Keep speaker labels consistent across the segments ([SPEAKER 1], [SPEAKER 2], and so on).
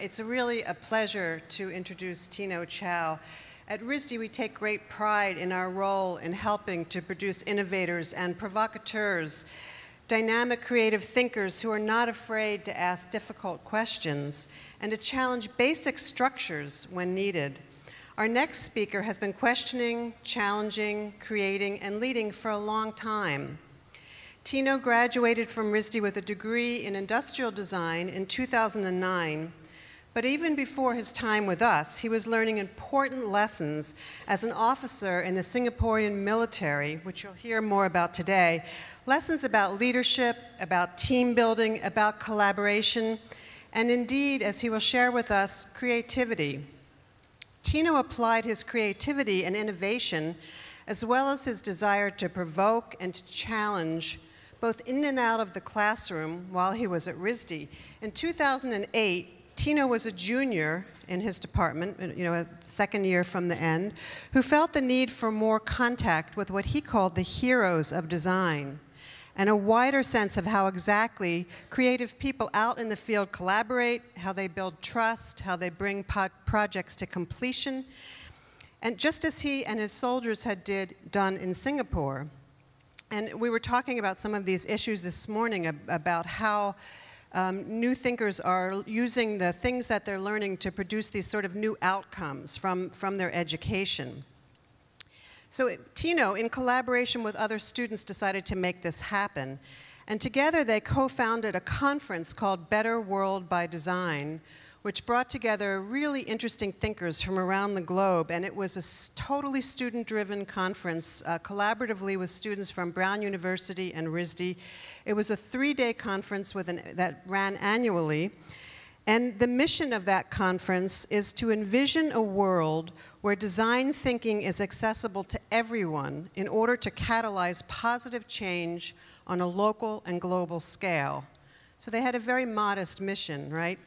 [SPEAKER 1] It's really a pleasure to introduce Tino Chow. At RISD, we take great pride in our role in helping to produce innovators and provocateurs, dynamic creative thinkers who are not afraid to ask difficult questions and to challenge basic structures when needed. Our next speaker has been questioning, challenging, creating, and leading for a long time. Tino graduated from RISD with a degree in industrial design in 2009 but even before his time with us, he was learning important lessons as an officer in the Singaporean military, which you'll hear more about today. Lessons about leadership, about team building, about collaboration, and indeed, as he will share with us, creativity. Tino applied his creativity and innovation, as well as his desire to provoke and to challenge, both in and out of the classroom while he was at RISD. In 2008, Tino was a junior in his department, you know, a second year from the end, who felt the need for more contact with what he called the heroes of design and a wider sense of how exactly creative people out in the field collaborate, how they build trust, how they bring projects to completion, and just as he and his soldiers had did, done in Singapore. And we were talking about some of these issues this morning about how um, new thinkers are using the things that they're learning to produce these sort of new outcomes from, from their education. So Tino, in collaboration with other students, decided to make this happen. And together they co-founded a conference called Better World by Design, which brought together really interesting thinkers from around the globe. And it was a totally student-driven conference, uh, collaboratively with students from Brown University and RISD. It was a three-day conference an, that ran annually. And the mission of that conference is to envision a world where design thinking is accessible to everyone in order to catalyze positive change on a local and global scale. So they had a very modest mission, right?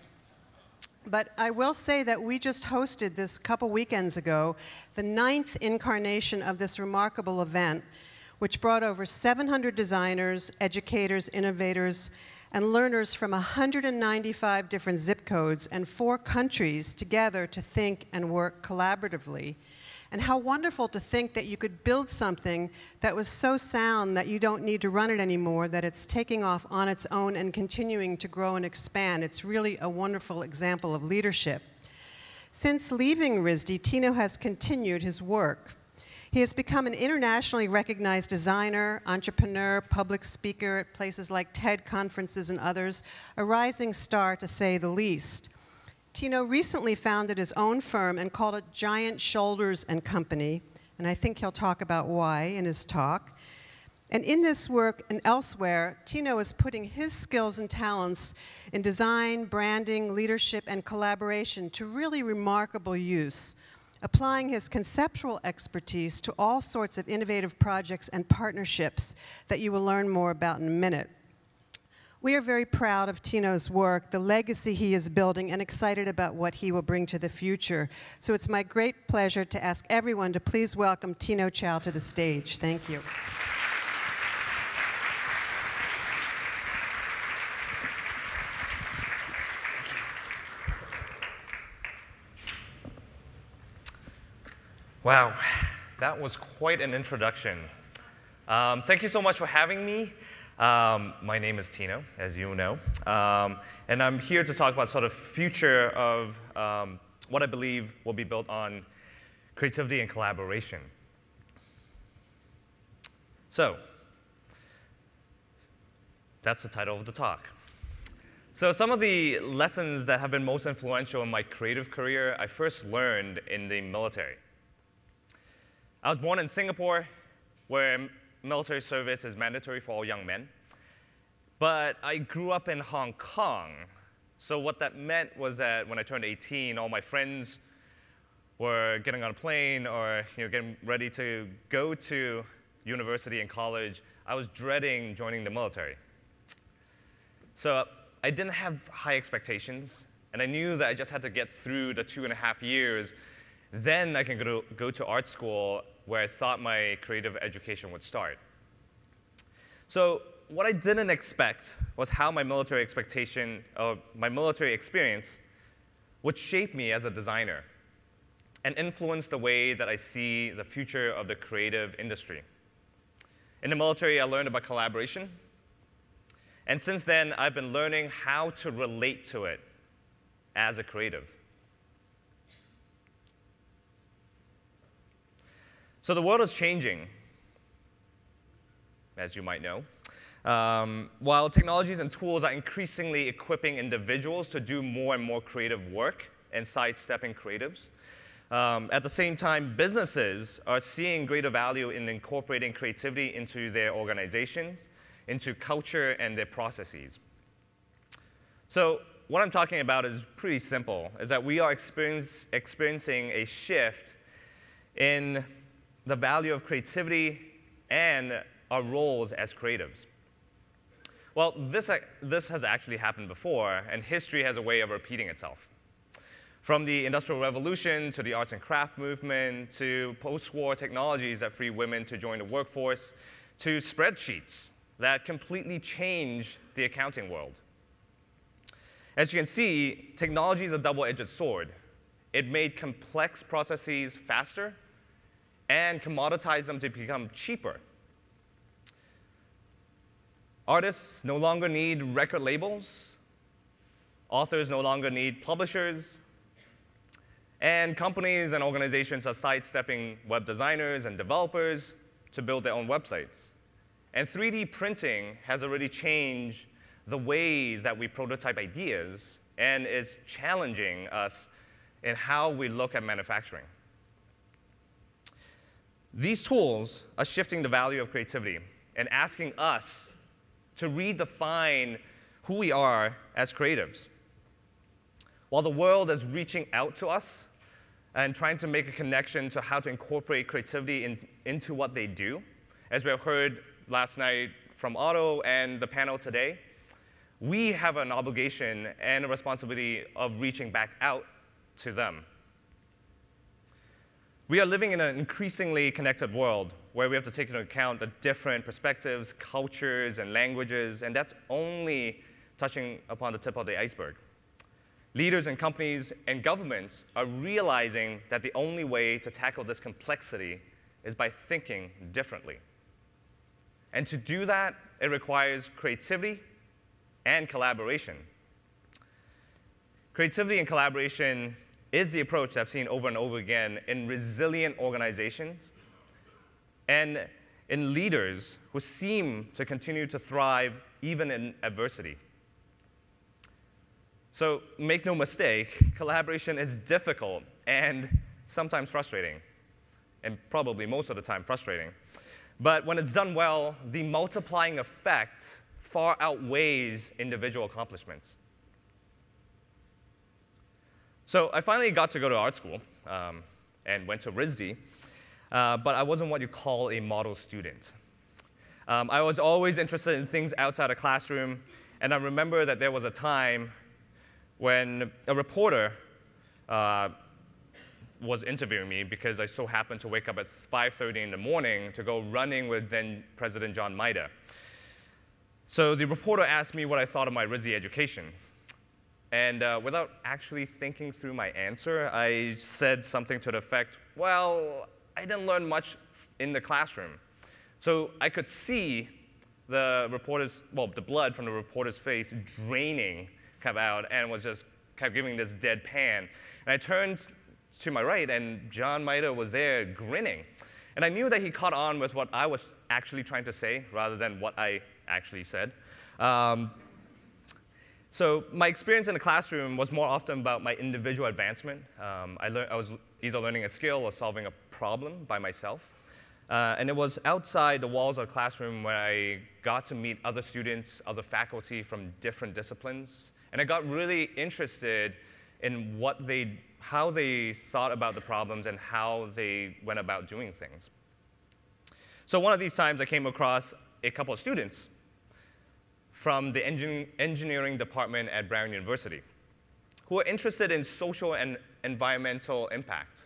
[SPEAKER 1] But I will say that we just hosted this couple weekends ago, the ninth incarnation of this remarkable event, which brought over 700 designers, educators, innovators, and learners from 195 different zip codes and four countries together to think and work collaboratively and how wonderful to think that you could build something that was so sound that you don't need to run it anymore, that it's taking off on its own and continuing to grow and expand. It's really a wonderful example of leadership. Since leaving RISD, Tino has continued his work. He has become an internationally recognized designer, entrepreneur, public speaker at places like TED conferences and others, a rising star to say the least. Tino recently founded his own firm and called it Giant Shoulders and Company, and I think he'll talk about why in his talk. And in this work and elsewhere, Tino is putting his skills and talents in design, branding, leadership, and collaboration to really remarkable use, applying his conceptual expertise to all sorts of innovative projects and partnerships that you will learn more about in a minute. We are very proud of Tino's work, the legacy he is building, and excited about what he will bring to the future. So it's my great pleasure to ask everyone to please welcome Tino Chow to the stage. Thank you.
[SPEAKER 2] Wow, that was quite an introduction. Um, thank you so much for having me. Um, my name is Tino, as you know, um, and I'm here to talk about sort of future of um, what I believe will be built on creativity and collaboration. So, that's the title of the talk. So some of the lessons that have been most influential in my creative career, I first learned in the military. I was born in Singapore, where military service is mandatory for all young men. But I grew up in Hong Kong. So what that meant was that when I turned 18, all my friends were getting on a plane or you know, getting ready to go to university and college. I was dreading joining the military. So I didn't have high expectations, and I knew that I just had to get through the two and a half years. Then I can go to, go to art school where I thought my creative education would start. So what I didn't expect was how my military expectation, or my military experience, would shape me as a designer and influence the way that I see the future of the creative industry. In the military, I learned about collaboration. And since then, I've been learning how to relate to it as a creative. So the world is changing, as you might know. Um, while technologies and tools are increasingly equipping individuals to do more and more creative work and sidestepping creatives, um, at the same time, businesses are seeing greater value in incorporating creativity into their organizations, into culture, and their processes. So what I'm talking about is pretty simple, is that we are experience, experiencing a shift in the value of creativity and our roles as creatives. Well, this, uh, this has actually happened before, and history has a way of repeating itself. From the Industrial Revolution to the arts and craft movement to post-war technologies that free women to join the workforce to spreadsheets that completely changed the accounting world. As you can see, technology is a double-edged sword. It made complex processes faster and commoditize them to become cheaper. Artists no longer need record labels. Authors no longer need publishers. And companies and organizations are sidestepping web designers and developers to build their own websites. And 3D printing has already changed the way that we prototype ideas and is challenging us in how we look at manufacturing. These tools are shifting the value of creativity and asking us to redefine who we are as creatives. While the world is reaching out to us and trying to make a connection to how to incorporate creativity in, into what they do, as we have heard last night from Otto and the panel today, we have an obligation and a responsibility of reaching back out to them. We are living in an increasingly connected world where we have to take into account the different perspectives, cultures, and languages, and that's only touching upon the tip of the iceberg. Leaders and companies and governments are realizing that the only way to tackle this complexity is by thinking differently. And to do that, it requires creativity and collaboration. Creativity and collaboration is the approach that I've seen over and over again in resilient organizations and in leaders who seem to continue to thrive even in adversity. So make no mistake, collaboration is difficult and sometimes frustrating, and probably most of the time frustrating. But when it's done well, the multiplying effect far outweighs individual accomplishments. So I finally got to go to art school um, and went to RISD, uh, but I wasn't what you call a model student. Um, I was always interested in things outside a classroom, and I remember that there was a time when a reporter uh, was interviewing me because I so happened to wake up at 5.30 in the morning to go running with then President John Maeda. So the reporter asked me what I thought of my RISD education. And uh, without actually thinking through my answer, I said something to the effect, well, I didn't learn much in the classroom. So I could see the reporter's, well, the blood from the reporter's face draining kind of out and was just kind of giving this deadpan. And I turned to my right, and John Maeda was there grinning. And I knew that he caught on with what I was actually trying to say rather than what I actually said. Um, so my experience in the classroom was more often about my individual advancement. Um, I, I, was either learning a skill or solving a problem by myself. Uh, and it was outside the walls of the classroom where I got to meet other students, other faculty from different disciplines. And I got really interested in what they, how they thought about the problems and how they went about doing things. So one of these times I came across a couple of students from the engin engineering department at Brown University who are interested in social and environmental impact.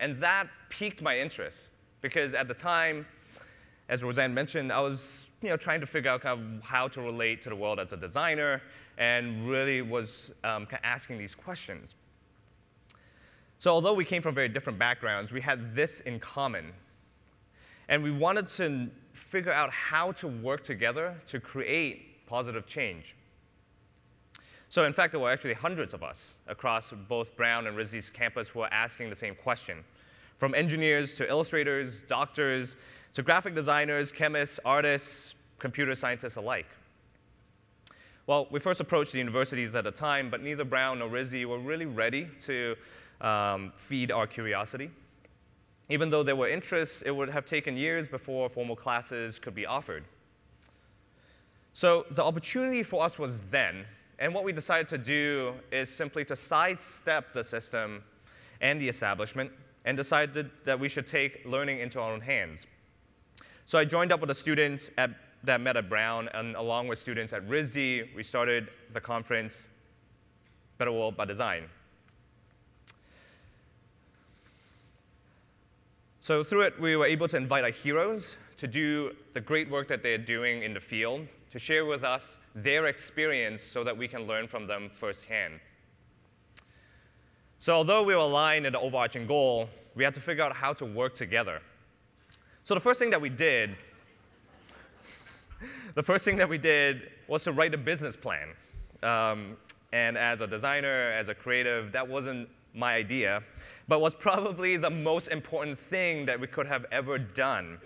[SPEAKER 2] And that piqued my interest because at the time, as Rosanne mentioned, I was you know, trying to figure out kind of how to relate to the world as a designer and really was um, kind of asking these questions. So, although we came from very different backgrounds, we had this in common. And we wanted to figure out how to work together to create positive change. So, in fact, there were actually hundreds of us across both Brown and RISD's campus who were asking the same question from engineers to illustrators, doctors, to graphic designers, chemists, artists, computer scientists alike. Well, we first approached the universities at the time, but neither Brown nor RISD were really ready to um, feed our curiosity. Even though there were interests, it would have taken years before formal classes could be offered. So the opportunity for us was then, and what we decided to do is simply to sidestep the system and the establishment and decided that we should take learning into our own hands. So I joined up with the students at, that met at Brown, and along with students at RISD, we started the conference Better World by Design. So through it, we were able to invite our heroes to do the great work that they're doing in the field, to share with us their experience so that we can learn from them firsthand. So although we were aligned in the overarching goal, we had to figure out how to work together. So the first thing that we did, the first thing that we did was to write a business plan. Um, and as a designer, as a creative, that wasn't my idea, but was probably the most important thing that we could have ever done.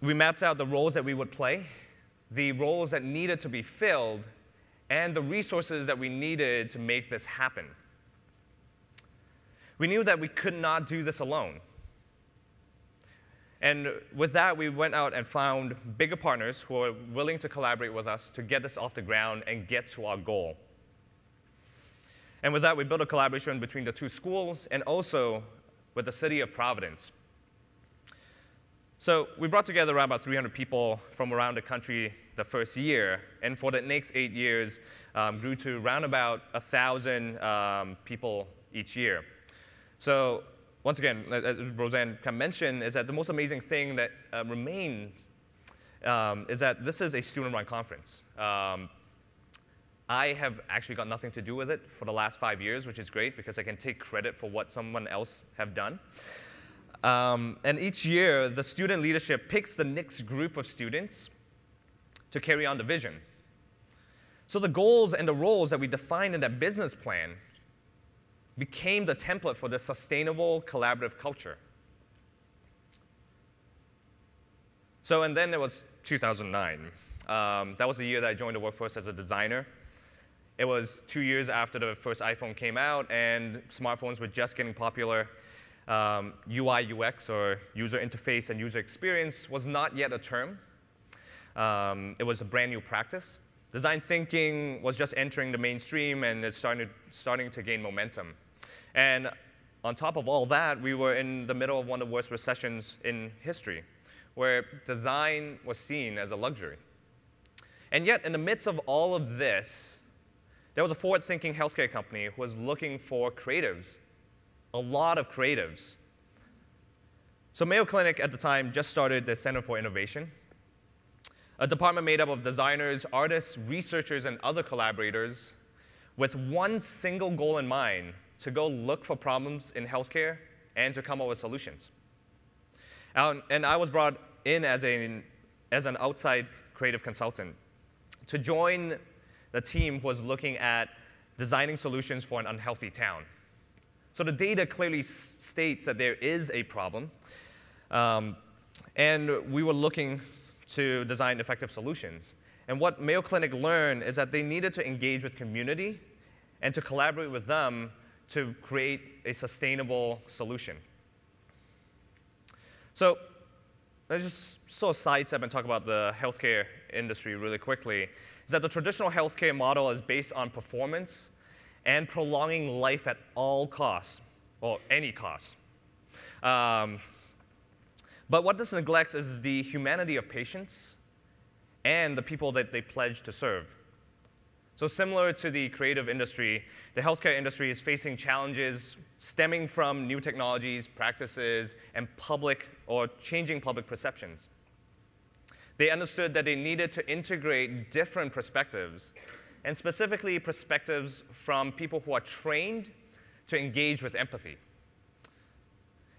[SPEAKER 2] We mapped out the roles that we would play, the roles that needed to be filled, and the resources that we needed to make this happen. We knew that we could not do this alone. And with that, we went out and found bigger partners who were willing to collaborate with us to get this off the ground and get to our goal. And with that, we built a collaboration between the two schools and also with the city of Providence. So we brought together around about 300 people from around the country the first year, and for the next eight years, um, grew to around about 1,000 um, people each year. So once again, as Rosanne mentioned, is that the most amazing thing that uh, remains um, is that this is a student-run conference. Um, I have actually got nothing to do with it for the last five years, which is great because I can take credit for what someone else have done. Um, and each year, the student leadership picks the next group of students to carry on the vision. So the goals and the roles that we defined in that business plan became the template for the sustainable collaborative culture. So, and then it was 2009. Um, that was the year that I joined the workforce as a designer. It was two years after the first iPhone came out, and smartphones were just getting popular. Um, UI, UX, or user interface and user experience, was not yet a term. Um, it was a brand new practice. Design thinking was just entering the mainstream, and it's starting, starting to gain momentum. And on top of all that, we were in the middle of one of the worst recessions in history, where design was seen as a luxury. And yet, in the midst of all of this, there was a forward thinking healthcare company who was looking for creatives, a lot of creatives. So, Mayo Clinic at the time just started the Center for Innovation, a department made up of designers, artists, researchers, and other collaborators with one single goal in mind to go look for problems in healthcare and to come up with solutions. And I was brought in as, a, as an outside creative consultant to join the team who was looking at designing solutions for an unhealthy town. So the data clearly states that there is a problem, um, and we were looking to design effective solutions. And what Mayo Clinic learned is that they needed to engage with community and to collaborate with them to create a sustainable solution. So let's just sort of sidestep and talk about the healthcare industry really quickly is that the traditional healthcare model is based on performance and prolonging life at all costs, or any cost. Um, but what this neglects is the humanity of patients and the people that they pledge to serve. So similar to the creative industry, the healthcare industry is facing challenges stemming from new technologies, practices, and public or changing public perceptions. They understood that they needed to integrate different perspectives, and specifically perspectives from people who are trained to engage with empathy.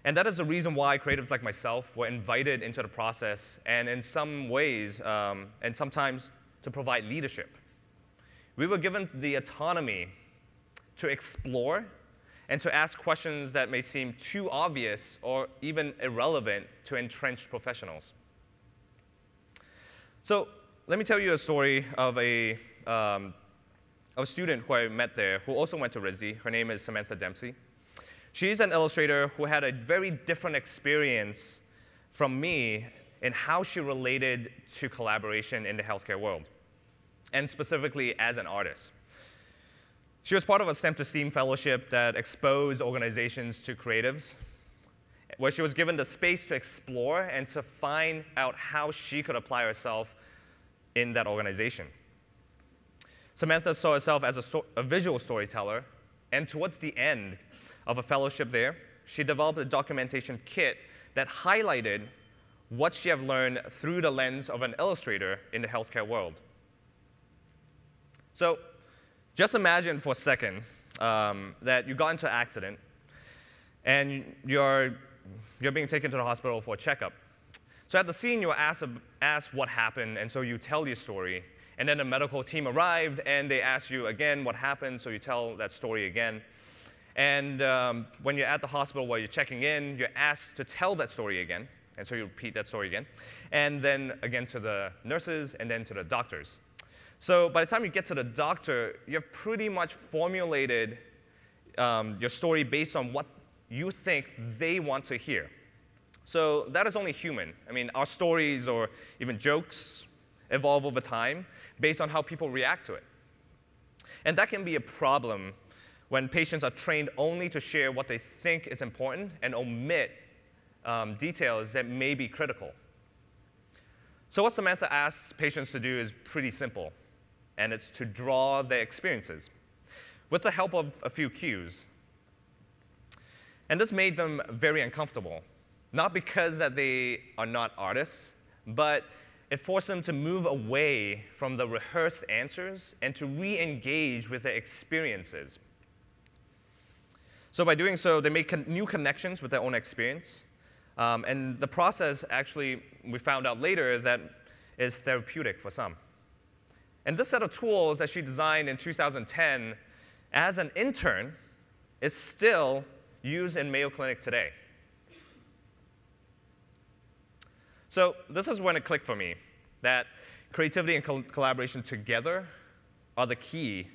[SPEAKER 2] And that is the reason why creatives like myself were invited into the process, and in some ways, um, and sometimes to provide leadership. We were given the autonomy to explore and to ask questions that may seem too obvious or even irrelevant to entrenched professionals. So let me tell you a story of a, um, a student who I met there who also went to RISD. Her name is Samantha Dempsey. She's an illustrator who had a very different experience from me in how she related to collaboration in the healthcare world, and specifically as an artist. She was part of a STEM to STEAM fellowship that exposed organizations to creatives, where she was given the space to explore and to find out how she could apply herself in that organization. Samantha saw herself as a, sto- a visual storyteller, and towards the end of a fellowship there, she developed a documentation kit that highlighted what she had learned through the lens of an illustrator in the healthcare world. So, just imagine for a second um, that you got into an accident and you're, you're being taken to the hospital for a checkup. So at the scene, you're asked, asked what happened, and so you tell your story. And then the medical team arrived, and they ask you again what happened, so you tell that story again. And um, when you're at the hospital while you're checking in, you're asked to tell that story again. And so you repeat that story again. And then again to the nurses, and then to the doctors. So by the time you get to the doctor, you've pretty much formulated um, your story based on what you think they want to hear. So that is only human. I mean, our stories or even jokes evolve over time based on how people react to it. And that can be a problem when patients are trained only to share what they think is important and omit um, details that may be critical. So what Samantha asks patients to do is pretty simple and it's to draw their experiences with the help of a few cues. And this made them very uncomfortable, not because that they are not artists, but it forced them to move away from the rehearsed answers and to re-engage with their experiences. So by doing so, they make con new connections with their own experience. Um, and the process actually, we found out later that is therapeutic for some. And this set of tools that she designed in 2010 as an intern is still used in Mayo Clinic today. So this is when it clicked for me that creativity and col collaboration together are the key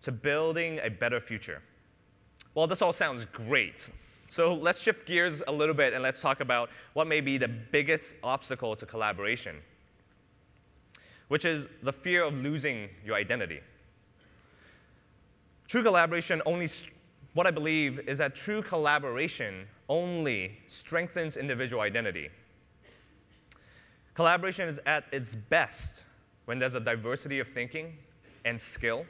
[SPEAKER 2] to building a better future. Well, this all sounds great. So let's shift gears a little bit and let's talk about what may be the biggest obstacle to collaboration which is the fear of losing your identity. True collaboration only, what I believe is that true collaboration only strengthens individual identity. Collaboration is at its best when there's a diversity of thinking and skill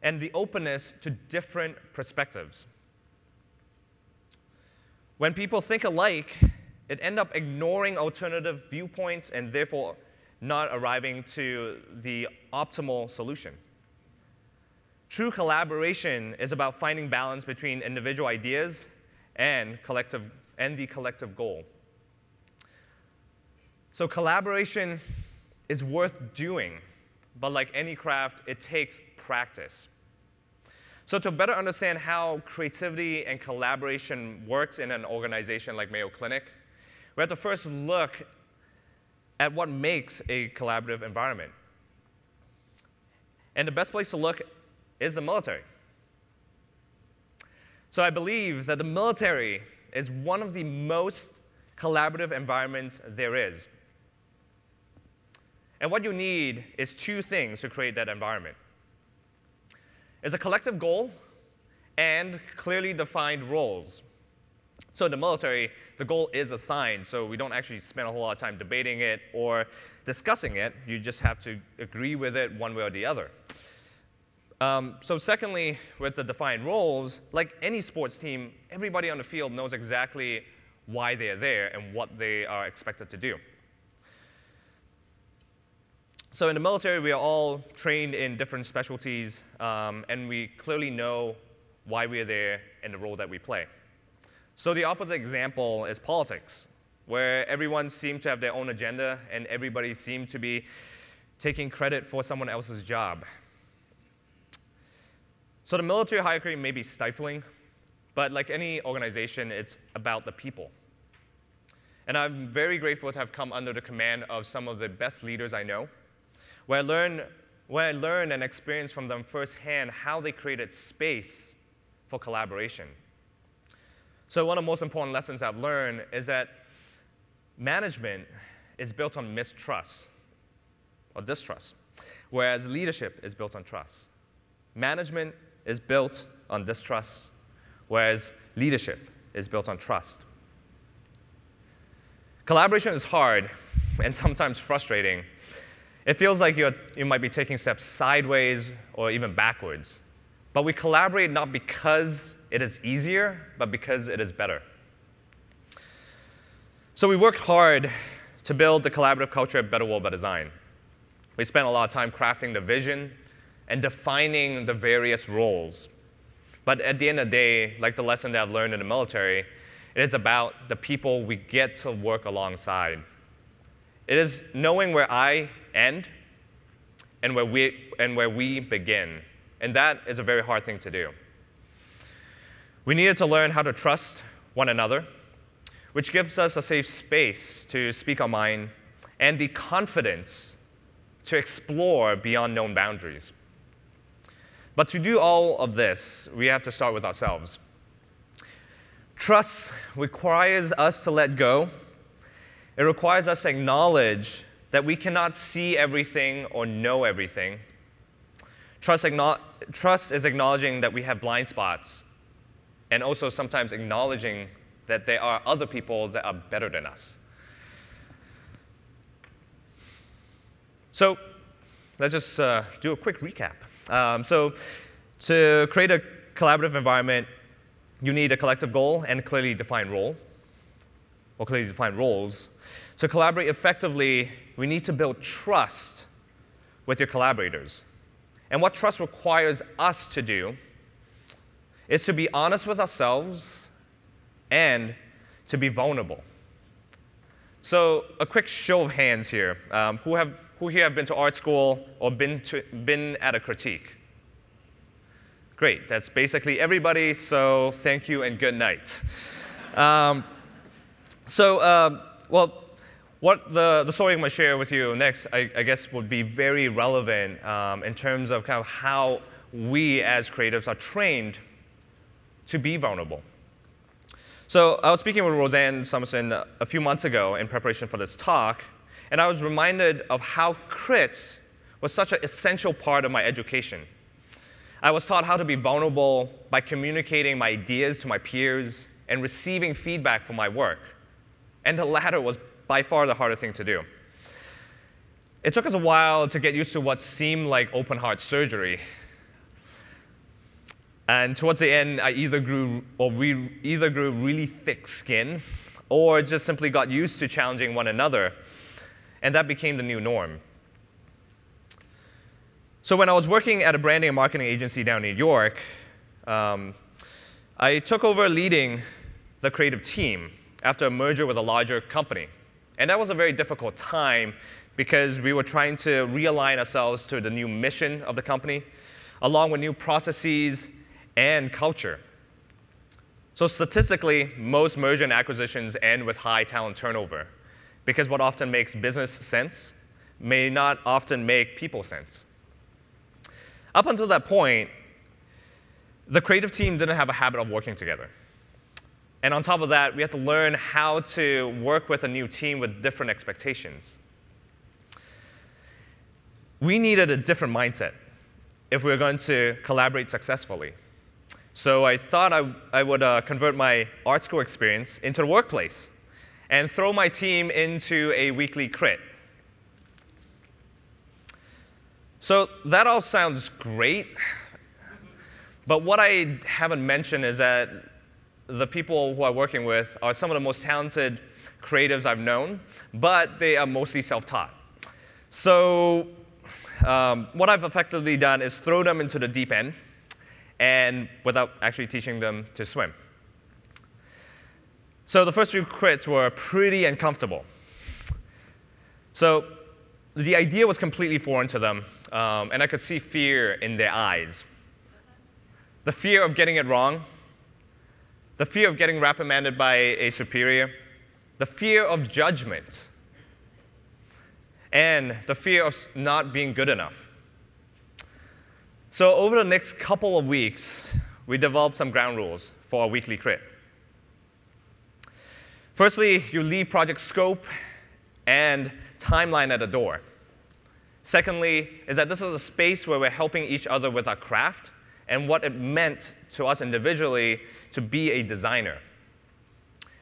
[SPEAKER 2] and the openness to different perspectives. When people think alike, it end up ignoring alternative viewpoints and therefore not arriving to the optimal solution. True collaboration is about finding balance between individual ideas and, collective, and the collective goal. So collaboration is worth doing, but like any craft, it takes practice. So to better understand how creativity and collaboration works in an organization like Mayo Clinic, we have to first look at what makes a collaborative environment. And the best place to look is the military. So I believe that the military is one of the most collaborative environments there is. And what you need is two things to create that environment. Is a collective goal and clearly defined roles. So in the military, the goal is assigned, so we don't actually spend a whole lot of time debating it or discussing it. You just have to agree with it one way or the other. Um, so secondly, with the defined roles, like any sports team, everybody on the field knows exactly why they're there and what they are expected to do. So in the military, we are all trained in different specialties, um, and we clearly know why we are there, and the role that we play. So the opposite example is politics, where everyone seems to have their own agenda and everybody seems to be taking credit for someone else's job. So the military hierarchy may be stifling, but like any organization, it's about the people. And I'm very grateful to have come under the command of some of the best leaders I know, where I learn, where I learn and experience from them firsthand how they created space for collaboration. So one of the most important lessons I've learned is that management is built on mistrust or distrust, whereas leadership is built on trust. Management is built on distrust, whereas leadership is built on trust. Collaboration is hard and sometimes frustrating. It feels like you you might be taking steps sideways or even backwards. But we collaborate not because it is easier, but because it is better. So we worked hard to build the collaborative culture at Better World by Design. We spent a lot of time crafting the vision and defining the various roles. But at the end of the day, like the lesson that I've learned in the military, it is about the people we get to work alongside. It is knowing where I end and where we, and where we begin. And that is a very hard thing to do. We needed to learn how to trust one another, which gives us a safe space to speak our mind and the confidence to explore beyond known boundaries. But to do all of this, we have to start with ourselves. Trust requires us to let go. It requires us to acknowledge that we cannot see everything or know everything. Trust, trust is acknowledging that we have blind spots and also sometimes acknowledging that there are other people that are better than us. So let's just uh, do a quick recap. Um, so to create a collaborative environment, you need a collective goal and a clearly defined role, or clearly defined roles. To collaborate effectively, we need to build trust with your collaborators. And what trust requires us to do is to be honest with ourselves and to be vulnerable. So, a quick show of hands here. Um, who, have, who here have been to art school or been, to, been at a critique? Great, that's basically everybody, so thank you and good night. Um, so, uh, well, what the, the story I'm going to share with you next, I, I guess, would be very relevant um, in terms of kind of how we as creatives are trained to be vulnerable. So I was speaking with Rosanne Somerson a few months ago in preparation for this talk, and I was reminded of how crits was such an essential part of my education. I was taught how to be vulnerable by communicating my ideas to my peers and receiving feedback for my work. And the latter was by far the harder thing to do. It took us a while to get used to what seemed like open heart surgery. And towards the end, I either grew, or we either grew really thick skin or just simply got used to challenging one another. And that became the new norm. So when I was working at a branding and marketing agency down in New York, um, I took over leading the creative team after a merger with a larger company. And that was a very difficult time because we were trying to realign ourselves to the new mission of the company, along with new processes and culture. So statistically, most merger and acquisitions end with high talent turnover because what often makes business sense may not often make people sense. Up until that point, the creative team didn't have a habit of working together. And on top of that, we had to learn how to work with a new team with different expectations. We needed a different mindset if we were going to collaborate successfully. So I thought I, I would uh, convert my art school experience into the workplace and throw my team into a weekly crit. So that all sounds great, but what I haven't mentioned is that the people who I'm working with are some of the most talented creatives I've known, but they are mostly self-taught. So um, what I've effectively done is throw them into the deep end and without actually teaching them to swim. So the first few crits were pretty uncomfortable. So the idea was completely foreign to them, um, and I could see fear in their eyes. The fear of getting it wrong, the fear of getting reprimanded by a superior, the fear of judgment, and the fear of not being good enough. So, over the next couple of weeks, we developed some ground rules for our weekly crit. Firstly, you leave project scope and timeline at the door. Secondly, is that this is a space where we're helping each other with our craft and what it meant to us individually to be a designer.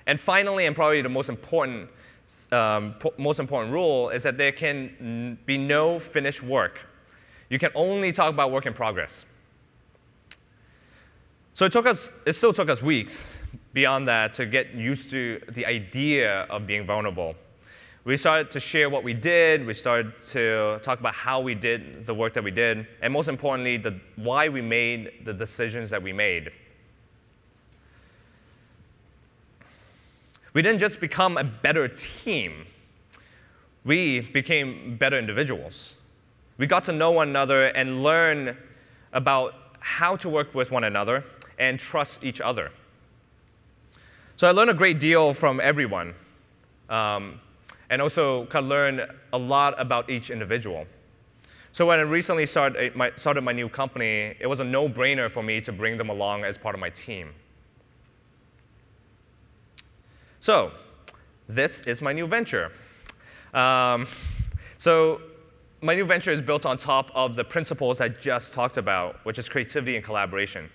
[SPEAKER 2] And finally, and probably the most important, um, most important rule, is that there can be no finished work. You can only talk about work in progress. So it, took us, it still took us weeks beyond that to get used to the idea of being vulnerable we started to share what we did. We started to talk about how we did the work that we did, and most importantly, the, why we made the decisions that we made. We didn't just become a better team, we became better individuals. We got to know one another and learn about how to work with one another and trust each other. So I learned a great deal from everyone. Um, and also can learn a lot about each individual. So when I recently started my, started my new company, it was a no-brainer for me to bring them along as part of my team. So this is my new venture. Um, so my new venture is built on top of the principles I just talked about, which is creativity and collaboration.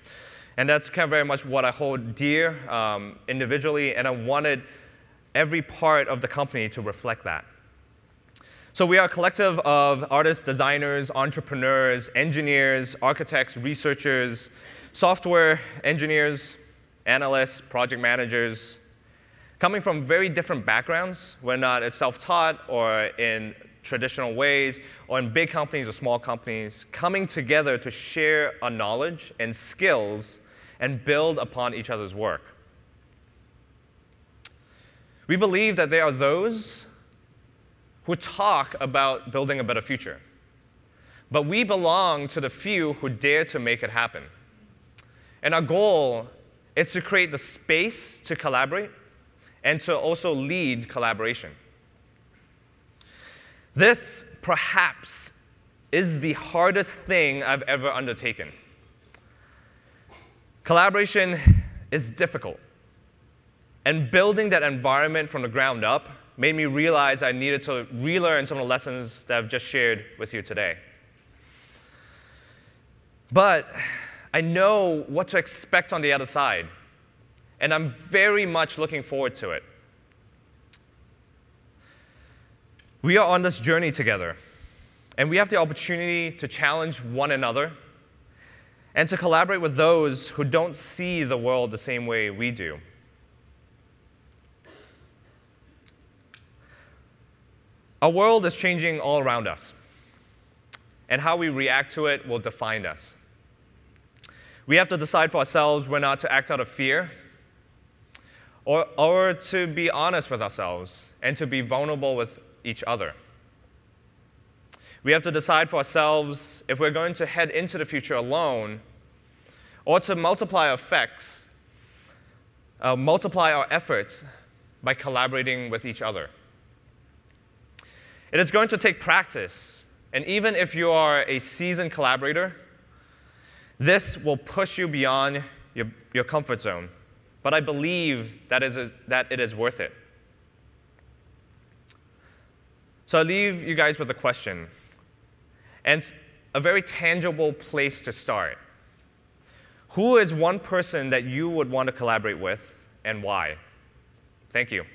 [SPEAKER 2] And that's kind of very much what I hold dear um, individually, and I wanted every part of the company to reflect that. So we are a collective of artists, designers, entrepreneurs, engineers, architects, researchers, software engineers, analysts, project managers, coming from very different backgrounds. We're not self-taught or in traditional ways, or in big companies or small companies, coming together to share our knowledge and skills and build upon each other's work. We believe that there are those who talk about building a better future. But we belong to the few who dare to make it happen. And our goal is to create the space to collaborate and to also lead collaboration. This, perhaps, is the hardest thing I've ever undertaken. Collaboration is difficult. And building that environment from the ground up made me realize I needed to relearn some of the lessons that I've just shared with you today. But I know what to expect on the other side, and I'm very much looking forward to it. We are on this journey together, and we have the opportunity to challenge one another and to collaborate with those who don't see the world the same way we do. Our world is changing all around us, and how we react to it will define us. We have to decide for ourselves whether not to act out of fear or, or to be honest with ourselves and to be vulnerable with each other. We have to decide for ourselves if we're going to head into the future alone or to multiply our effects, uh, multiply our efforts by collaborating with each other. It is going to take practice. And even if you are a seasoned collaborator, this will push you beyond your, your comfort zone. But I believe that, is a, that it is worth it. So I leave you guys with a question, and a very tangible place to start. Who is one person that you would want to collaborate with, and why? Thank you.